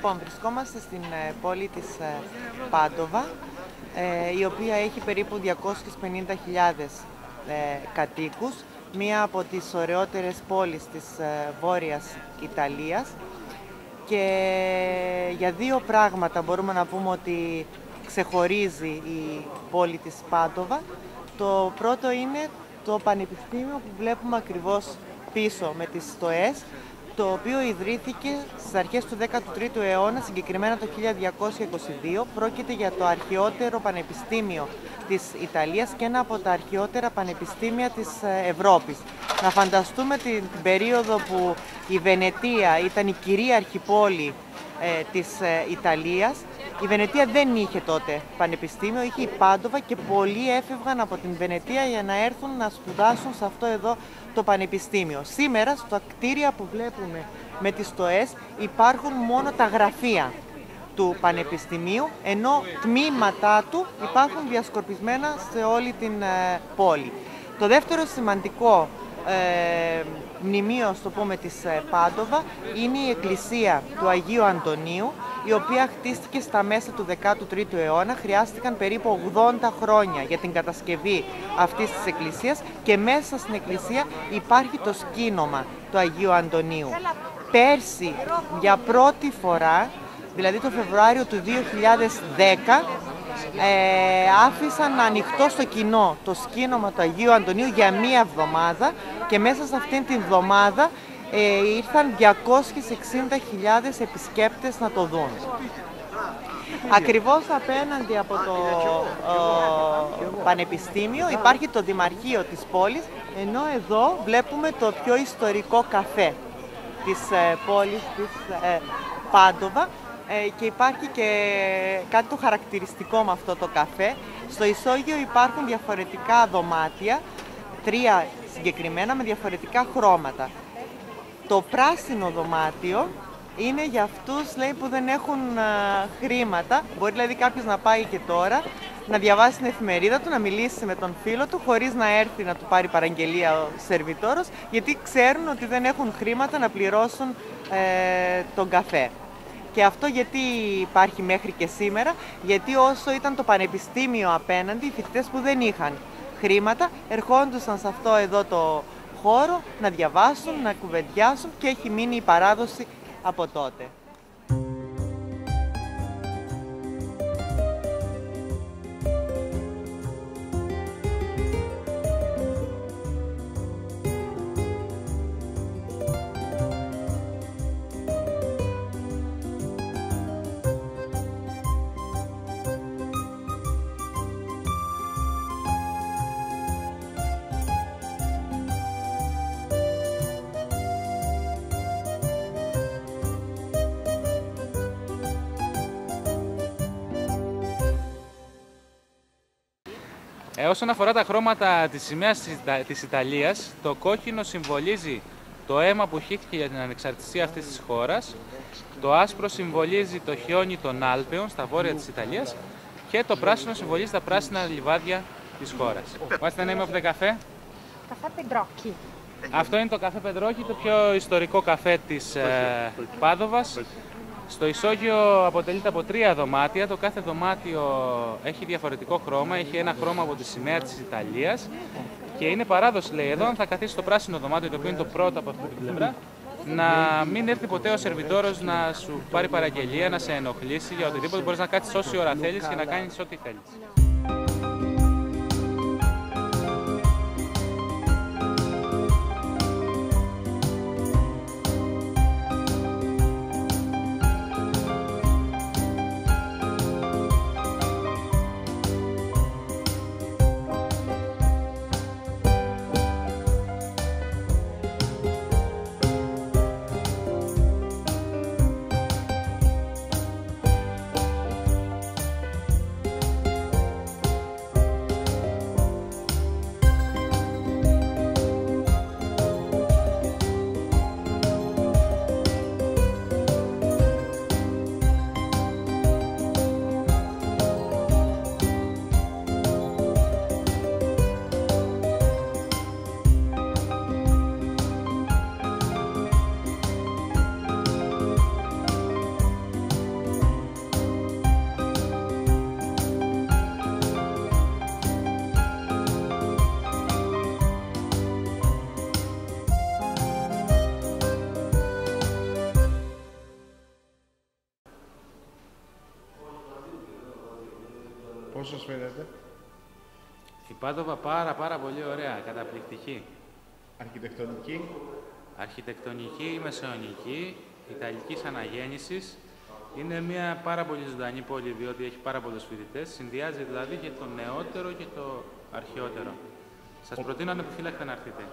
Λοιπόν, βρισκόμαστε στην ε, πόλη της ε, Πάντοβα, ε, η οποία έχει περίπου 250.000 κατοίκους, μία από τις ωραιότερες πόλεις της Βόρειας Ιταλίας και για δύο πράγματα μπορούμε να πούμε ότι ξεχωρίζει η πόλη της Πάντοβα. Το πρώτο είναι το πανεπιστήμιο που βλέπουμε ακριβώς πίσω με τις στοές, το οποίο ιδρύθηκε στις αρχές του 13ου αιώνα, συγκεκριμένα το 1222. Πρόκειται για το αρχαιότερο πανεπιστήμιο της Ιταλίας και ένα από τα αρχαιότερα πανεπιστήμια της ε, Ευρώπης. Να φανταστούμε την, περίοδο που η Βενετία ήταν η κυρίαρχη πόλη ε, της ε, Ιταλίας. Η Βενετία δεν είχε τότε πανεπιστήμιο, είχε η Πάντοβα και πολλοί έφευγαν από την Βενετία για να έρθουν να σπουδάσουν σε αυτό εδώ το πανεπιστήμιο. Σήμερα στο κτίρια που βλέπουμε με τις στοές υπάρχουν μόνο τα γραφεία του Πανεπιστημίου, ενώ τμήματά του υπάρχουν διασκορπισμένα σε όλη την ε, πόλη. Το δεύτερο σημαντικό ε, μνημείο, στο πούμε, της ε, Πάντοβα είναι η εκκλησία του Αγίου Αντωνίου, η οποία χτίστηκε στα μέσα του 13ου αιώνα. Χρειάστηκαν περίπου 80 χρόνια για την κατασκευή αυτής της εκκλησίας και μέσα στην εκκλησία υπάρχει το σκήνομα του Αγίου Αντωνίου. Πέρσι, για πρώτη φορά, δηλαδή το Φεβρουάριο του 2010, ε, άφησαν ανοιχτό στο κοινό το σκήνομα του Αγίου Αντωνίου για μία εβδομάδα και μέσα σε αυτήν την εβδομάδα ε, ήρθαν 260.000 επισκέπτες να το δουν. Ακριβώς απέναντι από το Πανεπιστήμιο υπάρχει το Δημαρχείο της πόλης, ενώ εδώ βλέπουμε το πιο ιστορικό καφέ της ε, πόλης της ε, Πάντοβα, ε, και υπάρχει και κάτι το χαρακτηριστικό με αυτό το καφέ. Στο ισόγειο υπάρχουν διαφορετικά δωμάτια, τρία συγκεκριμένα με διαφορετικά χρώματα. Το πράσινο δωμάτιο είναι για αυτούς λέει, που δεν έχουν χρήματα. Μπορεί δηλαδή κάποιος να πάει και τώρα, να διαβάσει την εφημερίδα του, να μιλήσει με τον φίλο του, χωρίς να έρθει να του πάρει παραγγελία ο σερβιτόρος, γιατί ξέρουν ότι δεν έχουν χρήματα να πληρώσουν ε, τον καφέ. Και αυτό γιατί υπάρχει μέχρι και σήμερα, γιατί όσο ήταν το πανεπιστήμιο απέναντι, οι φοιτητές που δεν είχαν χρήματα ερχόντουσαν σε αυτό εδώ το χώρο να διαβάσουν, να κουβεντιάσουν και έχει μείνει η παράδοση από τότε. Ε, όσον αφορά τα χρώματα της σημαίας της Ιταλίας, το κόκκινο συμβολίζει το αίμα που χύθηκε για την ανεξαρτησία αυτής της χώρας, το άσπρο συμβολίζει το χιόνι των Άλπαιων στα βόρεια της Ιταλίας και το πράσινο συμβολίζει τα πράσινα λιβάδια της χώρας. What's the name of the cafe? Καφέ Πεντρόκι. Αυτό είναι το καφέ Πεντρόκι, το πιο ιστορικό καφέ της ε, Πάδοβας. Στο ισόγειο αποτελείται από τρία δωμάτια. Το κάθε δωμάτιο έχει διαφορετικό χρώμα. Έχει ένα χρώμα από τη σημαία της Ιταλίας. Και είναι παράδοση, λέει εδώ, αν θα καθίσει στο πράσινο δωμάτιο, το οποίο είναι το πρώτο από αυτή την πλευρά, να μην έρθει ποτέ ο σερβιτόρος να σου πάρει παραγγελία, να σε ενοχλήσει για οτιδήποτε. Μπορείς να κάτσεις όση ώρα θέλεις και να κάνεις ό,τι θέλεις. Πώς σας φαίνεται; Η Πάδοβα πάρα πάρα πολύ ωραία, καταπληκτική. Αρχιτεκτονική. Αρχιτεκτονική, μεσαιωνική, ιταλικής αναγέννησης. Είναι μια πάρα πολύ ζωντανή πόλη, διότι έχει πάρα πολλούς φοιτητές. Συνδυάζει δηλαδή και το νεότερο και το αρχαιότερο. Σας προτείνω ανεπιφύλακτα να έρθετε.